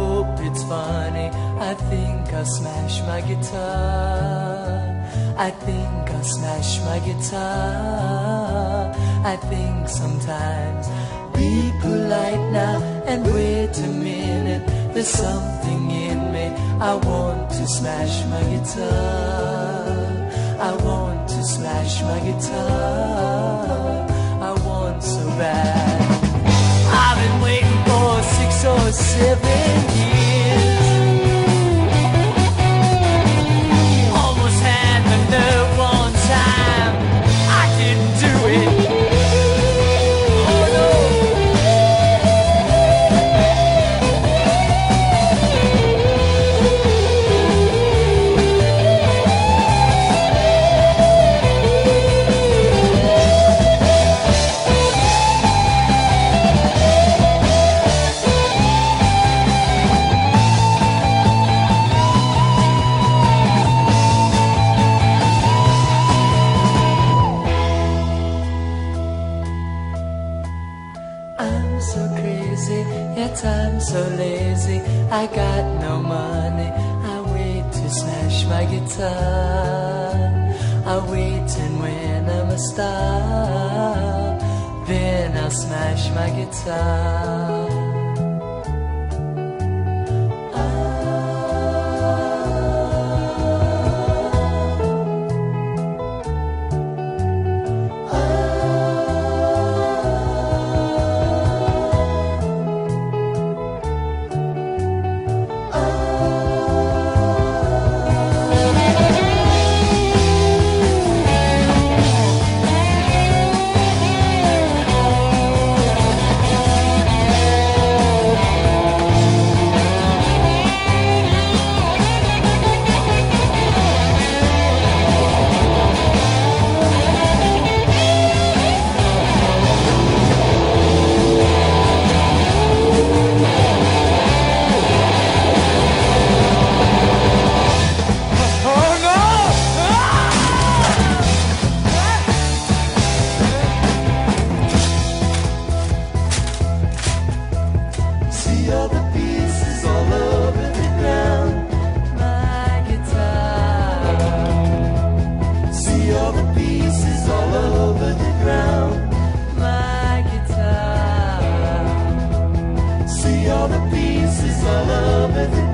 hope it's funny. I think I'll smash my guitar. I think I'll smash my guitar. I think sometimes be polite now and wait a minute. There's something in me. I want to smash my guitar. I want to smash my guitar. arrependi. Yet I'm so lazy. I got no money. I wait to smash my guitar. I wait and when I'm a star, then I'll smash my guitar. all love the